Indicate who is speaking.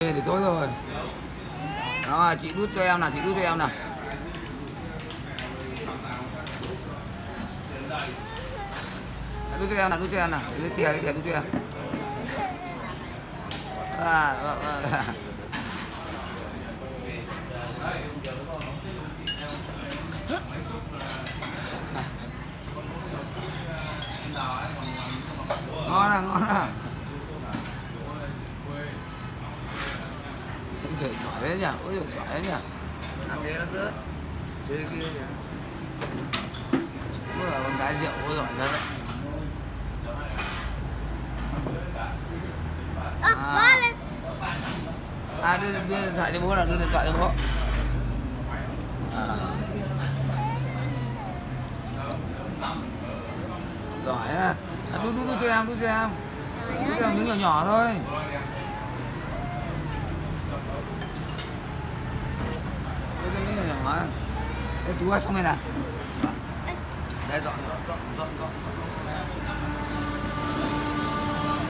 Speaker 1: thì tối rồi. Đó chị đút cho em nào chị đút cho em nào. Đút cho em nào đút cho em nào. Lấy thìa lấy thìa đút cho em. À, à, à. ngon à ngon à. Giời giỏi đấy nhỉ? Ôi giời giỏi đấy nhỉ?
Speaker 2: Ăn thế nó rớt chơi kia nhỉ
Speaker 1: ôi giời con gái rượu ôi giỏi thật đấy À. à đưa, đưa điện thoại cho bố nào đưa điện thoại cho bố. À. giỏi á à, đút đút đút cho em đút cho em. Đút cho em miếng nhỏ nhỏ thôi đút cho miếng nhỏ nhỏ Ê, chú ơi xong rồi nè